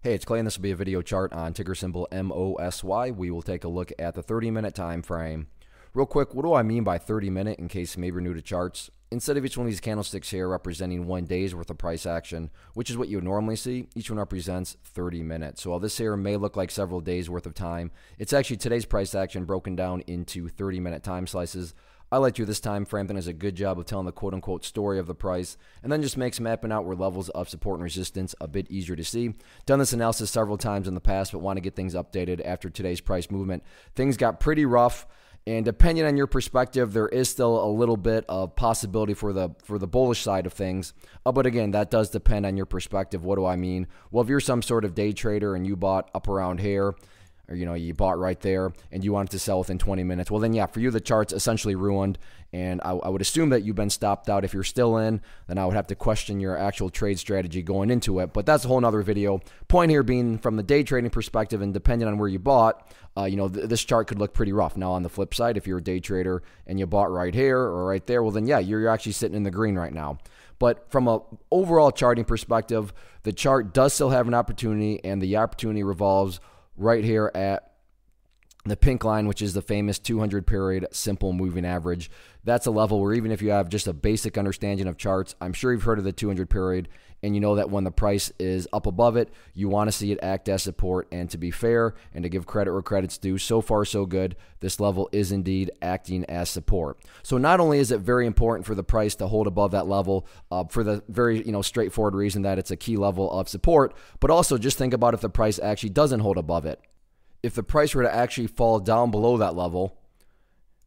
Hey, it's Clay, and this will be a video chart on ticker symbol MOSY. We will take a look at the 30 minute time frame. Real quick, what do I mean by 30 minute in case maybe you're new to charts? Instead of each one of these candlesticks here representing one day's worth of price action, which is what you would normally see, each one represents 30 minutes. So while this here may look like several days worth of time, it's actually today's price action broken down into 30 minute time slices. I like you this time frame that does a good job of telling the quote unquote story of the price and then just makes mapping out where levels of support and resistance a bit easier to see. Done this analysis several times in the past, but want to get things updated after today's price movement. Things got pretty rough. And depending on your perspective, there is still a little bit of possibility for the for the bullish side of things. Uh, but again, that does depend on your perspective. What do I mean? Well, if you're some sort of day trader and you bought up around here, or you know you bought right there and you wanted to sell within 20 minutes. Well then yeah for you the chart's essentially ruined. And I, I, would assume that you've been stopped out. If you're still in then i would have to question your actual trade strategy going into it. But that's a whole nother video. Point here being from the day trading perspective and depending on where you bought uh, you know th- this chart could look pretty rough. Now on the flip side if you're a day trader and you bought right here or right there well then yeah you're actually sitting in the green right now. But from a overall charting perspective the chart does still have an opportunity and the opportunity revolves right here at the pink line, which is the famous 200 period simple moving average. That's a level where even if you have just a basic understanding of charts, I'm sure you've heard of the 200 period, and you know that when the price is up above it, you want to see it act as support. And to be fair and to give credit where credit's due, so far so good. This level is indeed acting as support. So not only is it very important for the price to hold above that level, uh, for the very you know straightforward reason that it's a key level of support, but also just think about if the price actually doesn't hold above it if the price were to actually fall down below that level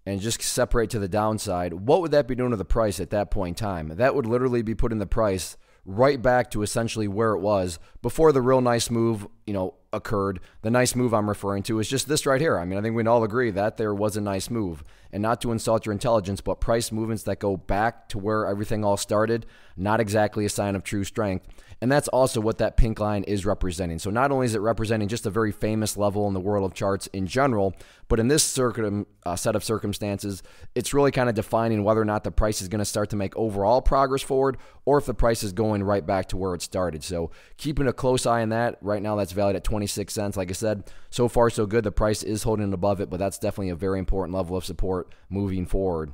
and just separate to the downside, what would that be doing to the price at that point in time? That would literally be putting the price right back to essentially where it was before the real nice move, you know, occurred. The nice move I'm referring to is just this right here. I mean, I think we'd all agree that there was a nice move. And not to insult your intelligence, but price movements that go back to where everything all started, not exactly a sign of true strength. And that's also what that pink line is representing. So not only is it representing just a very famous level in the world of charts in general, but in this circum, uh, set of circumstances, it's really kind of defining whether or not the price is going to start to make overall progress forward or if the price is going right back to where it started. So keeping a close eye on that. Right now, that's valued at 26 cents. Like I said, so far so good. The price is holding above it, but that's definitely a very important level of support moving forward.